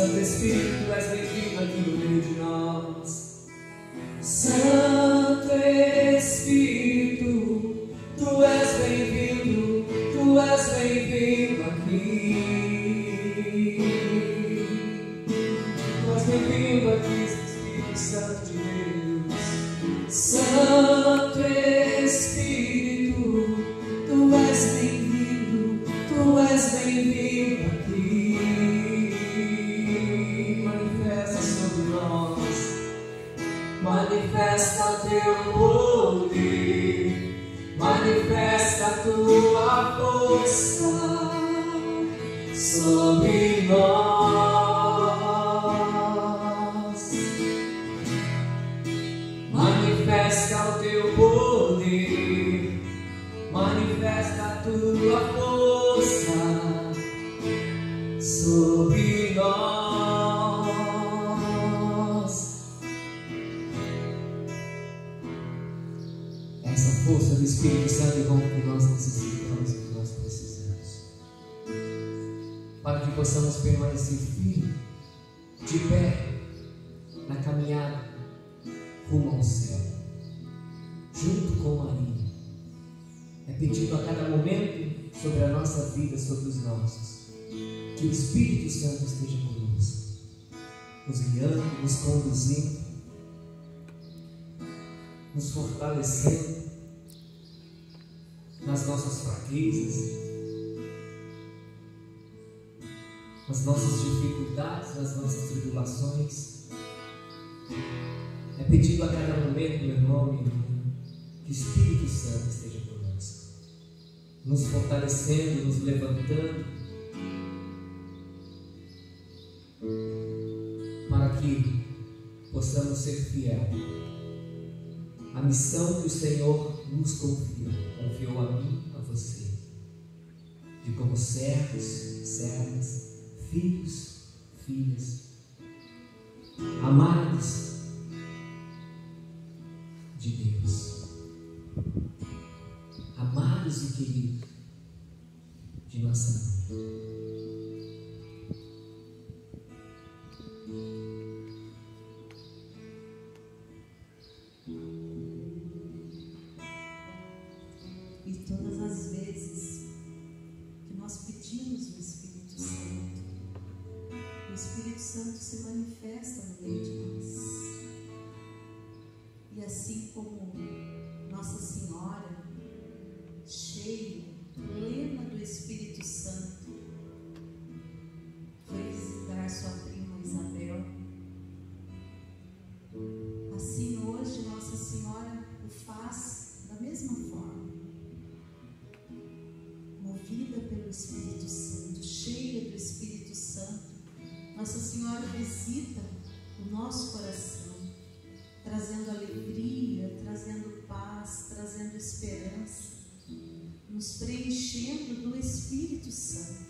Santo Espírito, tu és bem-vindo aqui no meio de nós. Santo Espírito, tu és bem-vindo, tu és bem-vindo aqui. Tu és bem-vindo aqui, Espírito Santo de Deus. Santo manifesta teu poder, manifesta tua força sobre nós. Manifesta o teu poder, manifesta a tua força sobre nós. Força do Espírito Santo é bom que nós necessitamos e que nós precisamos. Para que possamos permanecer firmes, de pé, na caminhada rumo ao céu, junto com Maria. É pedido a cada momento sobre a nossa vida, sobre os nossos, que o Espírito Santo esteja conosco, nos guiando, nos conduzindo, nos fortalecendo nas nossas fraquezas, nas nossas dificuldades, nas nossas tribulações. É pedido a cada momento, meu irmão, minha irmã, que o Espírito Santo esteja conosco, nos fortalecendo, nos levantando, para que possamos ser fiéis à missão que o Senhor nos confiou, confiou a mim, a você, de como servos, servas, filhos, filhas, amados de Deus, amados e queridos de nossa mãe. E todas as vezes que nós pedimos o Espírito Santo, o Espírito Santo se manifesta no meio de nós. E assim como Nossa Senhora, Espírito Santo, cheia do Espírito Santo, Nossa Senhora visita o nosso coração, trazendo alegria, trazendo paz, trazendo esperança, nos preenchendo do Espírito Santo.